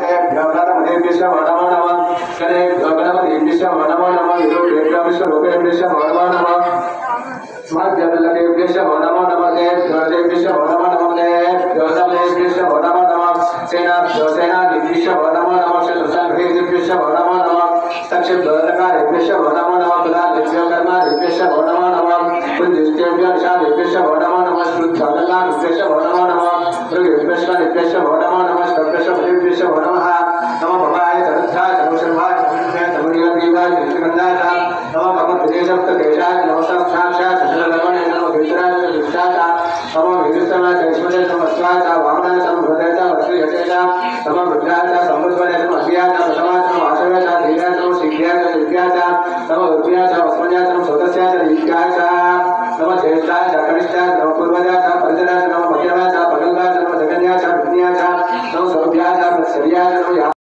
गणपतिभ्यः नमो नमः गणे गणपतिभ्यः नमो नमः। नमो नमः स्मद्यवल्लभेभ्यः नमो नमः देवदेभ्यः नमो नमः देवदेभ्यः नमो। नमः सेनाभ्यो नमो नमः नमो नमः नमो नमः नमो। नमः नमो नमः नमो नमः नमो। नमः नमः नमो भवाय चतुर्थाय नमो। नमो संस्थाक्षाय चतुर्लवणे नमो वितराय चतुर्षाय नमो विदुत्तमाय चैश्वर्य समस्वाय च वामनाय नमो। रुद्राय च समृद्धवने नमो। अग्र्याय च नमो। आशयाय च नमो शीघ्राय च नमो। रुद्राय च नमो। सोदस्याय च नमो। ज्येष्ठाय च नमो। पूर्वजाय च नमो। मध्यमाय च sería